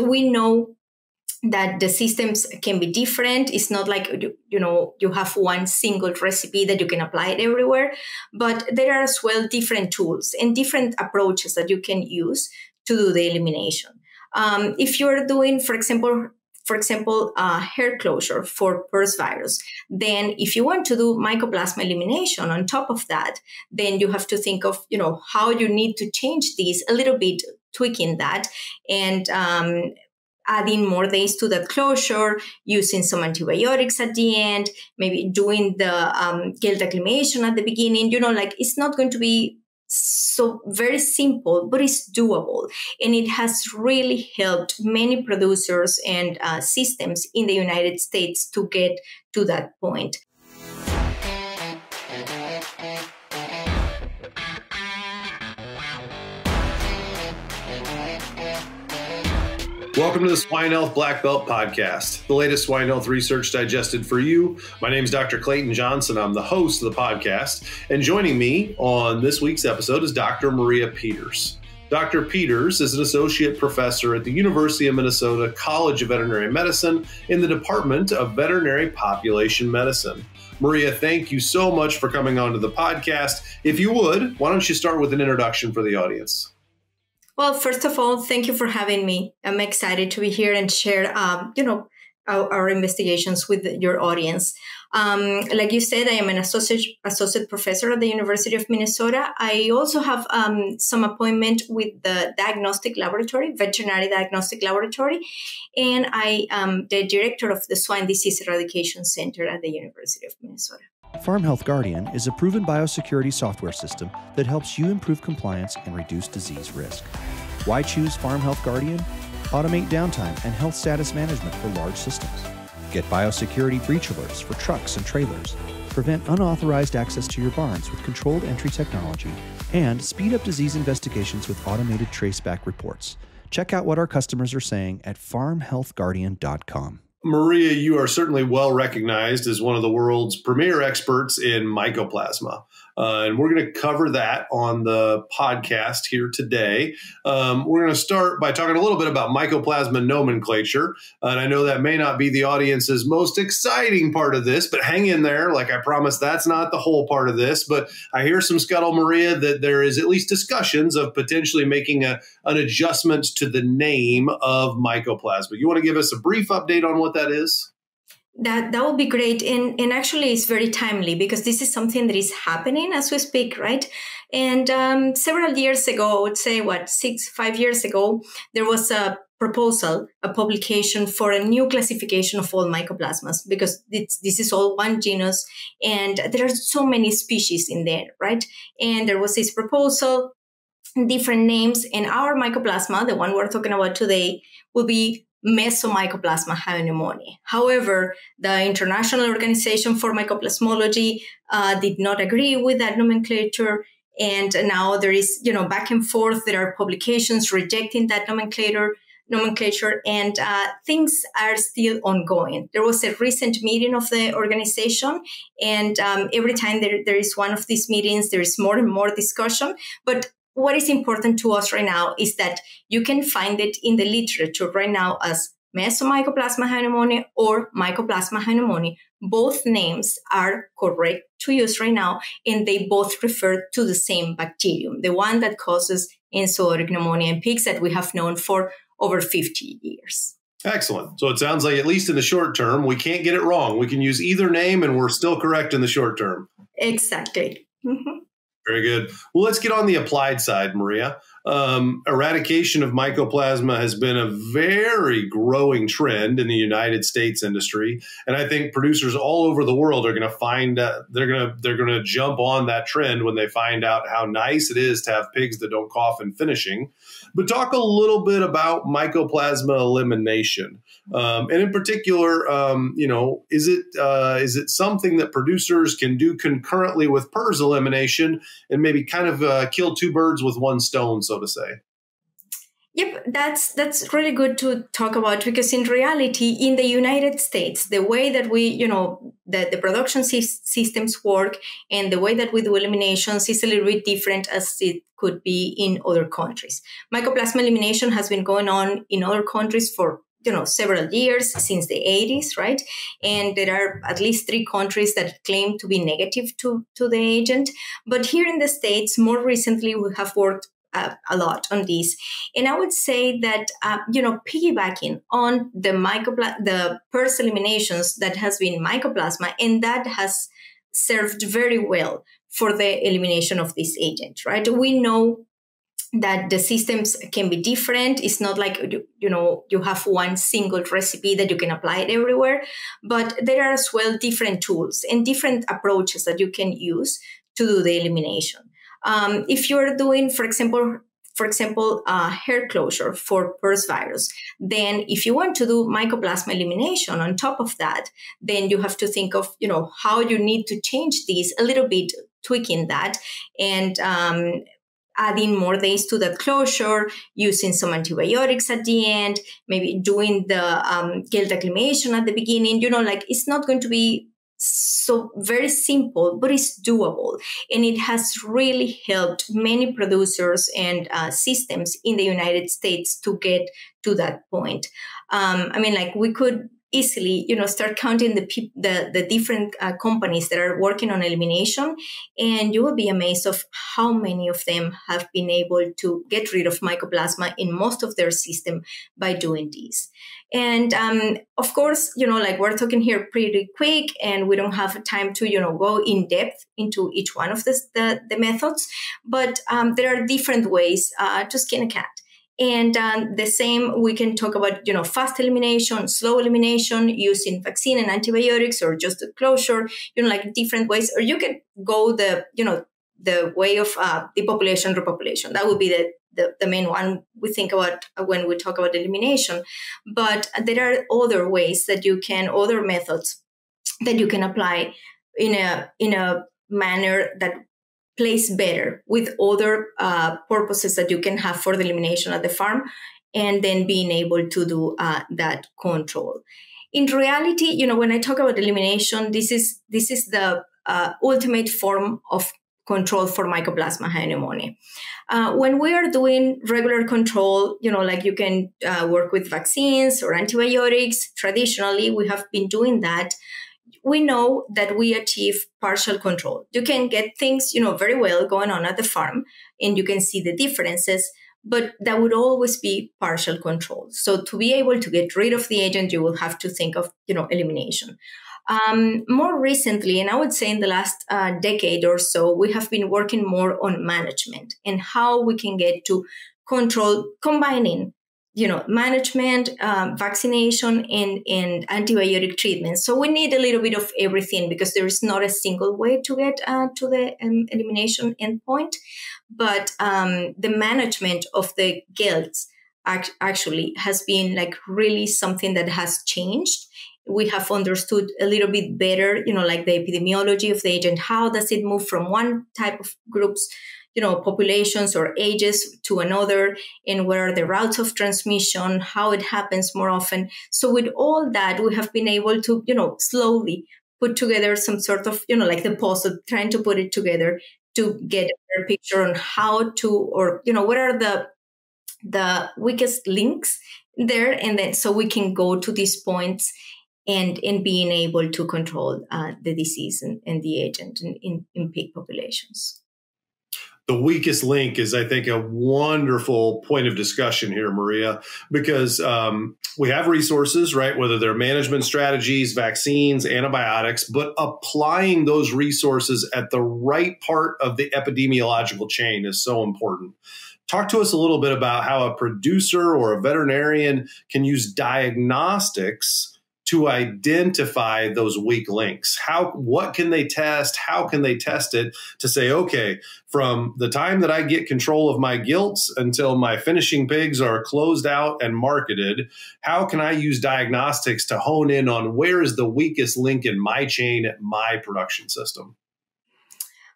We know that the systems can be different. It's not like, you know, you have one single recipe that you can apply it everywhere, but there are as well different tools and different approaches that you can use to do the elimination. Um, if you're doing, for example, for example, uh, herd closure for PRRS virus, then if you want to do mycoplasma elimination on top of that, then you have to think of, you know, how you need to change these a little bit, tweaking that and um, adding more days to that closure, using some antibiotics at the end, maybe doing the um, gilt acclimation at the beginning. You know, like it's not going to be so very simple, but it's doable. And it has really helped many producers and uh, systems in the United States to get to that point. Welcome to the Swine Health Black Belt Podcast, the latest swine health research digested for you. My name is Dr. Clayton Johnson. I'm the host of the podcast. And joining me on this week's episode is Dr. Maria Pieters. Dr. Pieters is an associate professor at the University of Minnesota College of Veterinary Medicine in the Department of Veterinary Population Medicine. Maria, thank you so much for coming on to the podcast. If you would, why don't you start with an introduction for the audience? Well, first of all, thank you for having me. I'm excited to be here and share, um, you know, our, our, investigations with your audience. Um, like you said, I am an associate associate professor at the University of Minnesota. I also have um, some appointment with the diagnostic laboratory, veterinary diagnostic laboratory, and I am the director of the Swine Disease Eradication Center at the University of Minnesota. Farm Health Guardian is a proven biosecurity software system that helps you improve compliance and reduce disease risk. Why choose Farm Health Guardian? Automate downtime and health status management for large systems. Get biosecurity breach alerts for trucks and trailers. Prevent unauthorized access to your barns with controlled entry technology. And speed up disease investigations with automated traceback reports. Check out what our customers are saying at farmhealthguardian.com. Maria, you are certainly well recognized as one of the world's premier experts in mycoplasma. Uh, and we're going to cover that on the podcast here today. Um, we're going to start by talking a little bit about mycoplasma nomenclature. and I know that may not be the audience's most exciting part of this, but hang in there. Like I promised, that's not the whole part of this. But I hear some scuttle, Maria, that there is at least discussions of potentially making a, an adjustment to the name of mycoplasma. You want to give us a brief update on what that is? That that would be great, and and actually it's very timely because this is something that is happening as we speak, right? And um, several years ago, I would say what six five years ago, there was a proposal, a publication for a new classification of all mycoplasmas because this, this is all one genus, and there are so many species in there, right? And there was this proposal, different names, and our mycoplasma, the one we're talking about today, will be Mesomycoplasma pneumoniae. However, the International Organization for Mycoplasmology uh, did not agree with that nomenclature. And now there is, you know, back and forth. There are publications rejecting that nomenclature, nomenclature, and uh, things are still ongoing. There was a recent meeting of the organization, and um, every time there, there is one of these meetings, there is more and more discussion. But what is important to us right now is that you can find it in the literature right now as Mesomycoplasma pneumoniae or Mycoplasma pneumoniae. Both names are correct to use right now, and they both refer to the same bacterium, the one that causes enzootic pneumonia in pigs that we have known for over 50 years. Excellent. So it sounds like, at least in the short term, we can't get it wrong. We can use either name and we're still correct in the short term. Exactly. Mm-hmm. Very good. Well, let's get on the applied side, Maria. Um, eradication of mycoplasma has been a very growing trend in the United States industry, and I think producers all over the world are going to find uh, they're going to they're going to jump on that trend when they find out how nice it is to have pigs that don't cough in finishing. But talk a little bit about mycoplasma elimination. Um, and in particular, um, you know, is it uh, is it something that producers can do concurrently with PRRS elimination and maybe kind of uh, kill two birds with one stone, so to say? Yep, that's that's really good to talk about because in reality, in the United States, the way that we, you know, that the production systems work and the way that we do eliminations is a little bit different as it could be in other countries. Mycoplasma elimination has been going on in other countries for you know several years since the 80s right? And there are at least three countries that claim to be negative to to the agent. But here in the states more recently we have worked uh, a lot on this. And i would say that uh, you know piggybacking on the mycoplasma the PRRS eliminations that has been mycoplasma and that has served very well for the elimination of this agent right? We know that the systems can be different. It's not like, you know, you have one single recipe that you can apply it everywhere, but there are as well different tools and different approaches that you can use to do the elimination. Um, if you're doing, for example, for example, uh, herd closure for PRRS virus, then if you want to do mycoplasma elimination on top of that, then you have to think of, you know, how you need to change these a little bit, tweaking that, and um, adding more days to that closure, using some antibiotics at the end, maybe doing the um, gilt acclimation at the beginning. You know, like it's not going to be so very simple, but it's doable. And it has really helped many producers and uh, systems in the United States to get to that point. Um, I mean, like we could easily, you know, start counting the the, the different uh, companies that are working on elimination, and you will be amazed of how many of them have been able to get rid of mycoplasma in most of their system by doing this. And um, of course, you know, like we're talking here pretty quick, and we don't have time to, you know, go in depth into each one of the the methods. But um, there are different ways uh, to skin a cat. And um, the same, we can talk about, you know, fast elimination, slow elimination, using vaccine and antibiotics, or just closure, you know, like different ways. Or you can go the, you know, the way of uh, depopulation, repopulation. That would be the, the, the main one we think about when we talk about elimination. But there are other ways that you can, other methods that you can apply in a in a manner that place better with other uh, purposes that you can have for the elimination at the farm and then being able to do uh, that control. In reality you know when i talk about elimination this is this is the uh, ultimate form of control for mycoplasma hyopneumoniae uh, when we are doing regular control you know like you can uh, work with vaccines or antibiotics traditionally we have been doing that we know that we achieve partial control. You can get things, you know, very well going on at the farm and you can see the differences, but that would always be partial control. So to be able to get rid of the agent, you will have to think of, you know, elimination. Um, more recently, and I would say in the last uh, decade or so, we have been working more on management and how we can get to control combining you know management um, vaccination and, and antibiotic treatment. So we need a little bit of everything because there is not a single way to get uh, to the um, elimination endpoint. But um, the management of the gilts act- actually has been like really something that has changed. We have understood a little bit better you know like the epidemiology of the agent. How does it move from one type of groups you know populations or ages to another and where are the routes of transmission how it happens more often. So with all that we have been able to you know slowly put together some sort of you know like the puzzle trying to put it together to get a picture on how to or you know what are the the weakest links there. And then so we can go to these points and in being able to control uh, the disease and, and the agent in, in, in pig populations the weakest link is, I think, a wonderful point of discussion here, Maria, because um, we have resources, right? Whether they're management strategies, vaccines, antibiotics, but applying those resources at the right part of the epidemiological chain is so important. Talk to us a little bit about how a producer or a veterinarian can use diagnostics to identify those weak links. How what can they test? How can they test it to say, okay, from the time that I get control of my gilts until my finishing pigs are closed out and marketed, how can I use diagnostics to hone in on where is the weakest link in my chain at my production system?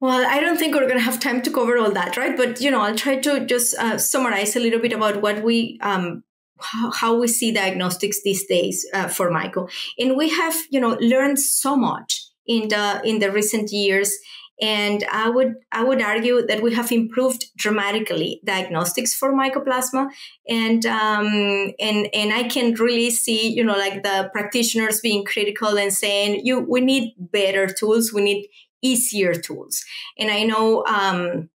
Well, I don't think we're going to have time to cover all that, right? But you know, I'll try to just uh, summarize a little bit about what we um, how, we see diagnostics these days uh, for myco, and we have you know learned so much in the in the recent years. And I would I would argue that we have improved dramatically diagnostics for mycoplasma, and um, and and I can really see you know like the practitioners being critical and saying you we need better tools, we need easier tools, and I know. Um,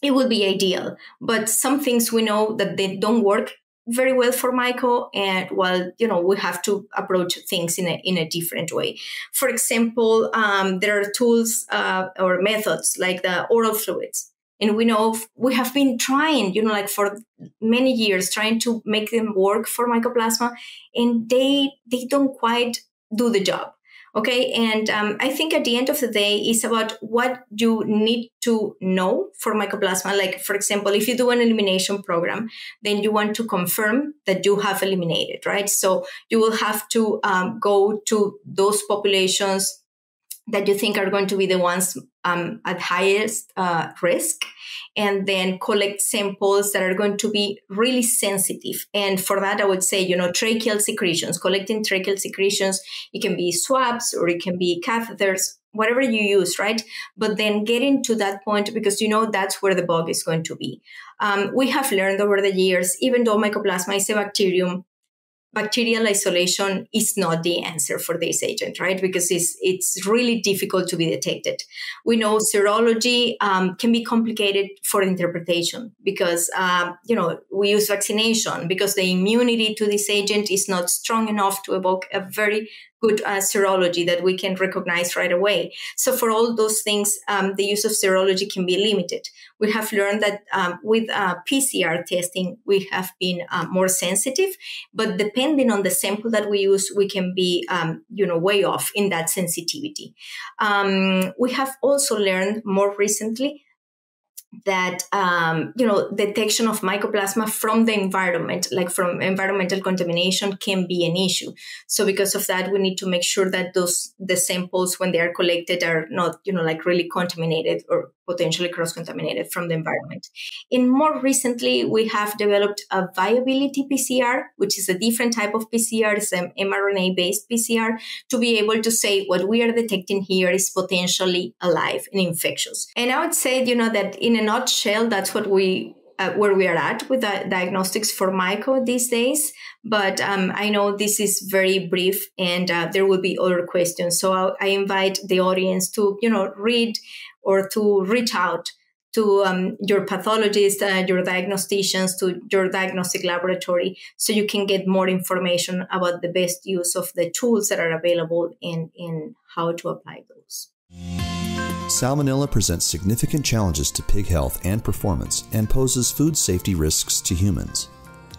it would be ideal, but some things we know that they don't work very well for myco and well you know we have to approach things in a, in a different way. For example um, there are tools uh, or methods like the oral fluids. And we know we have been trying you know like for many years trying to make them work for mycoplasma and they they don't quite do the job Okay. And um, I think at the end of the day, it's about what you need to know for mycoplasma. Like, for example, if you do an elimination program, then you want to confirm that you have eliminated, right? So you will have to um, go to those populations that you think are going to be the ones um, at highest uh, risk and then collect samples that are going to be really sensitive. And for that i would say you know tracheal secretions collecting tracheal secretions. It can be swabs or it can be catheters whatever you use right? But then getting to that point because you know that's where the bug is going to be. Um, we have learned over the years even though mycoplasma is a bacterium bacterial isolation is not the answer for this agent, right? Because it's it's really difficult to be detected. We know serology um, can be complicated for interpretation because uh, you know we use vaccination because the immunity to this agent is not strong enough to evoke a very good uh, serology that we can recognize right away. So for all those things, um, the use of serology can be limited. We have learned that um, with uh, PCR testing, we have been uh, more sensitive, but depending on the sample that we use, we can be, um, you know, way off in that sensitivity. Um, we have also learned more recently that um, you know detection of mycoplasma from the environment like from environmental contamination can be an issue. So because of that we need to make sure that those the samples when they are collected are not you know like really contaminated or potentially cross contaminated from the environment. In more recently, we have developed a viability PCR, which is a different type of PCR, it's an mRNA based PCR, to be able to say what we are detecting here is potentially alive and infectious. And I would say, you know, that in a nutshell, that's what we uh, where we are at with the diagnostics for myco these days. But um, I know this is very brief, and uh, there will be other questions. So I, I invite the audience to, you know, read or to reach out to um, your pathologist, uh, your diagnosticians, to your diagnostic laboratory, so you can get more information about the best use of the tools that are available and, in how to apply those. Salmonella presents significant challenges to pig health and performance and poses food safety risks to humans.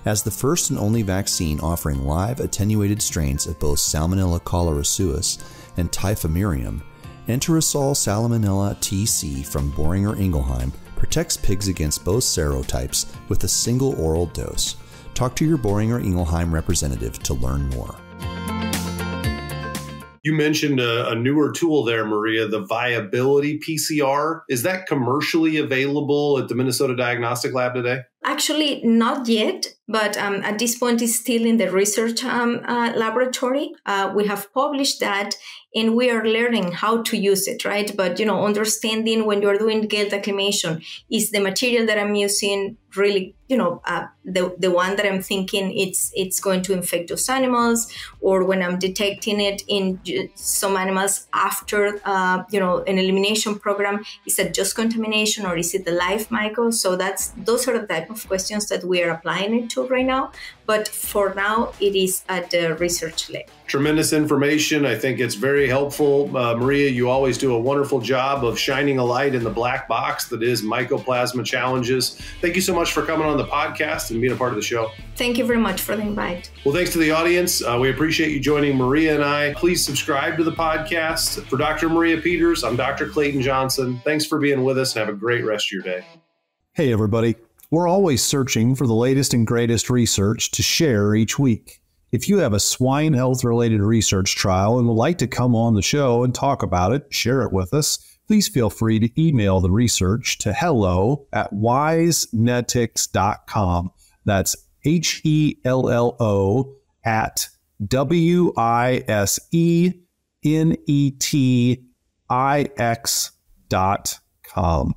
As the first and only vaccine offering live attenuated strains of both Salmonella cholerae and Typhimurium, Enterisol Salmonella TC from Boehringer Ingelheim protects pigs against both serotypes with a single oral dose. Talk to your Boehringer Ingelheim representative to learn more. You mentioned a, a, newer tool there, Maria, the Viability PCR. Is that commercially available at the Minnesota Diagnostic Lab today? Actually, not yet, but um, at this point, it's still in the research um, uh, laboratory. Uh, we have published that and we are learning how to use it, right? But, you know, understanding when you're doing gilt acclimation, is the material that I'm using really, you know, uh, the, the one that I'm thinking it's, it's going to infect those animals, or when I'm detecting it in some animals after, uh, you know, an elimination program, is it just contamination or is it the live myco? So that's, those are the type of questions that we are applying it to right now. But for now, it is at the research level tremendous information. I think it's very helpful. Uh, Maria, you always do a wonderful job of shining a light in the black box that is Mycoplasma Challenges. Thank you so much for coming on the podcast and being a part of the show. Thank you very much for the invite. Well, thanks to the audience. Uh, we appreciate you joining Maria and I. Please subscribe to the podcast. For Dr. Maria Pieters, I'm Dr. Clayton Johnson. Thanks for being with us and have a great rest of your day. Hey, everybody. We're always searching for the latest and greatest research to share each week. If you have a swine health related research trial and would like to come on the show and talk about it, share it with us, please feel free to email the research to hello at wisenetix.com. That's H E L L O at W I S E N E T I X dot com.